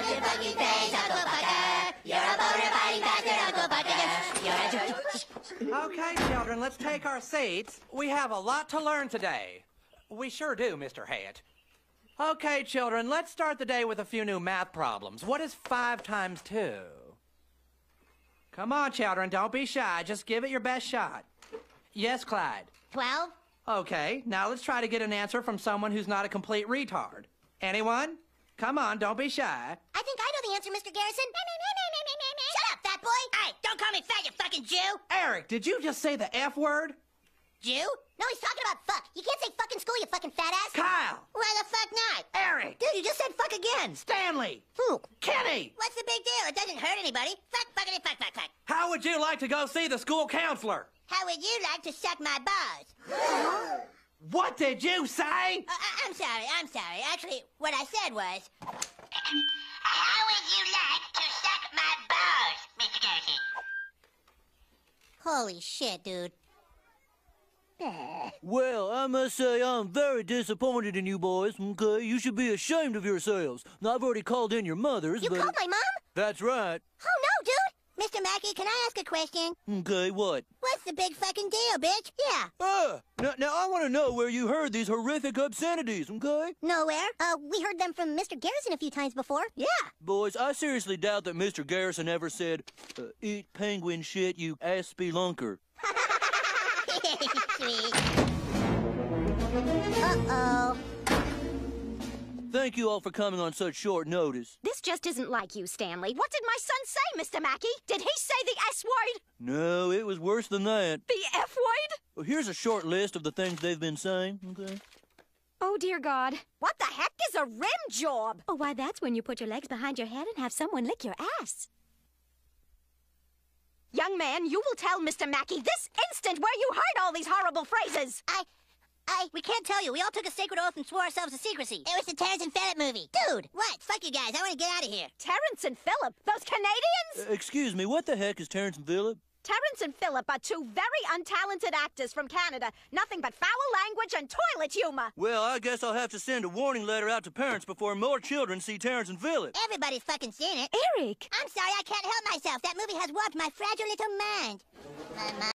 touch your fucking face, Uncle Butter. You're a boner fighting bastard, Uncle Butter. You're a... Okay, children, let's take our seats. We have a lot to learn today. We sure do, Mr. Hat. Okay, children, let's start the day with a few new math problems. What is five times two? Come on, children, don't be shy. Just give it your best shot. Yes, Clyde. Twelve? Okay, now let's try to get an answer from someone who's not a complete retard. Anyone? Come on, don't be shy. I think I know the answer, Mr. Garrison. Shut up, fat boy. Hey, don't call me fat, you fucking Jew. Eric, did you just say the F word? Jew? No, he's talking about fuck. You can't say fuck in school, you fucking fat ass. Kyle! Why the fuck not? Eric! Dude, you just said fuck again. Stanley! Who? Kenny! What's the big deal? It doesn't hurt anybody. Fuck, fuckity, fuck, fuck, fuck. How would you like to go see the school counselor? How would you like to suck my balls? What did you say? Uh, I- I'm sorry, I'm sorry. Actually, what I said was... How would you like to suck my balls, Mr. Garrison? Holy shit, dude. Well, I must say I'm very disappointed in you boys, okay? You should be ashamed of yourselves. Now, I've already called in your mothers, You but... called my mom? That's right. Oh, no, dude. Mr. Mackey, can I ask a question? Okay, what? What's the big fucking deal, bitch? Yeah. Ah! Now, now I want to know where you heard these horrific obscenities, okay? Nowhere. Uh, we heard them from Mr. Garrison a few times before. Yeah. Boys, I seriously doubt that Mr. Garrison ever said, uh, eat penguin shit, you ass spelunker. Sweet. Uh-oh. Thank you all for coming on such short notice. This just isn't like you, Stanley. What did my son say, Mr. Mackey? Did he say the S word? No, it was worse than that. The F word? Well, here's a short list of the things they've been saying, okay? Oh, dear God. What the heck is a rim job? Oh, why, that's when you put your legs behind your head and have someone lick your ass. Young man, you will tell Mr. Mackey this instant where you heard all these horrible phrases. I... I... We can't tell you. We all took a sacred oath and swore ourselves to secrecy. It was the Terrance and Phillip movie. Dude! What? Fuck you guys. I want to get out of here. Terrance and Phillip? those Canadians? Uh, excuse me, what the heck is Terrance and Phillip? Terrance and Phillip are two very untalented actors from Canada. Nothing but foul language and toilet humor. Well, I guess I'll have to send a warning letter out to parents before more children see Terrance and Phillip. Everybody's fucking seen it. Eric! I'm sorry, I can't help myself. That movie has warped my fragile little mind. My mind.